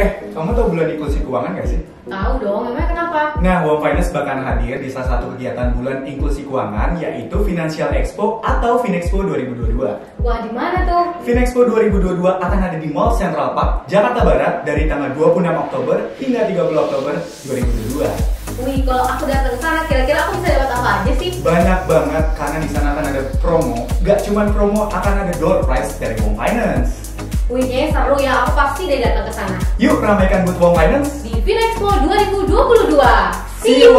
Eh, kamu tahu bulan inklusi keuangan gak sih? Tahu dong, emangnya kenapa? Nah, Wong Finance bakal hadir di salah satu kegiatan bulan inklusi keuangan yaitu Financial Expo atau Finexpo 2022. Wah, di mana tuh? Finexpo 2022 akan ada di Mall Central Park, Jakarta Barat dari tanggal 26 Oktober hingga 30 Oktober 2022. Wih, kalau aku datang ke sana, kira-kira aku bisa dapat apa aja sih? Banyak banget karena di sana akan ada promo. Gak cuman promo, akan ada door prize dari Wong Finance. Kayaknya seru ya. Aku pasti deh datang ke sana. Yuk ramaikan booth Wong Finance. Di Finexpo 2022. See you!